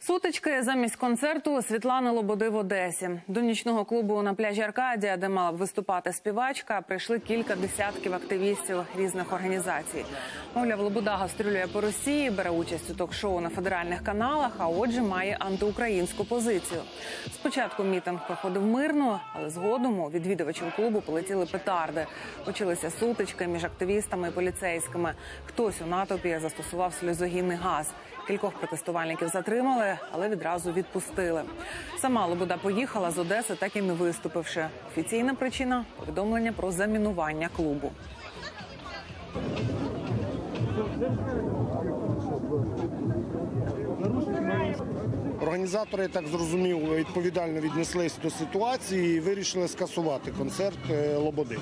Сутички замість концерту Світлани Лободи в Одесі. До нічного клубу на пляжі Аркадія, де мала б виступати співачка, прийшли кілька десятків активістів різних організацій. Мовляв, Лобода гастролює по Росії, бере участь у ток-шоу на федеральних каналах, а отже, має антиукраїнську позицію. Спочатку мітинг проходив мирно, але згодом у відвідувачів клубу полетіли петарди. Почалися сутички між активістами і поліцейськими. Хтось у натовпі застосував сльозогінний газ. Кількох протестувальників затримали, але відразу відпустили. Сама Лобода поїхала з Одеси, так і не виступивши. Офіційна причина повідомлення про замінування клубу. Організатори, я так зрозумів, відповідально віднеслись до ситуації і вирішили скасувати концерт е, Лободи.